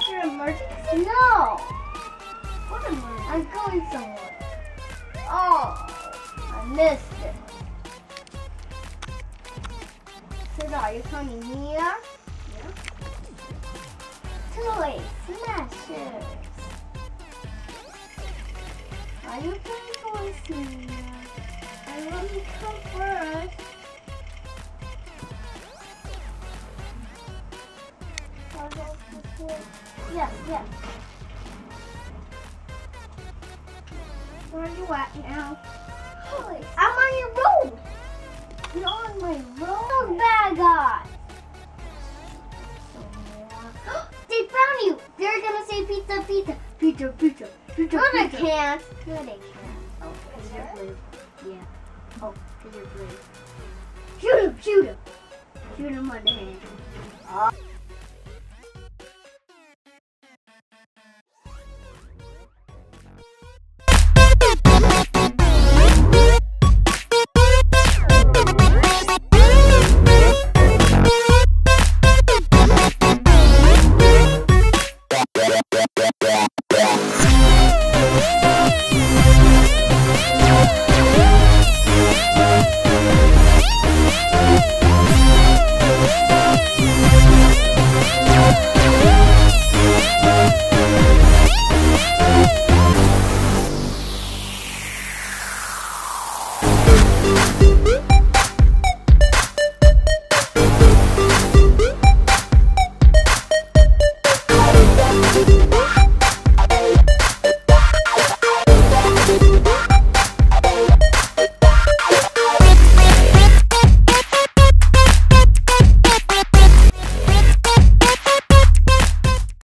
emergency? No. What emergency? I'm going somewhere. Oh, I missed it. so are you coming here? Toy smashers. Are you playing toys here? And let me come first. Yes, yes. Where are you at now? Toys. I'm on your road. You're on my oh, road. Bad guys. they found you. They're gonna say pizza, pizza, pizza, pizza, pizza. No, they pizza. can't. No, they can't. Oh, oh because you're blue. Yeah. Oh, because you're blue. Shoot him, shoot him. Shoot him on the head. Oh.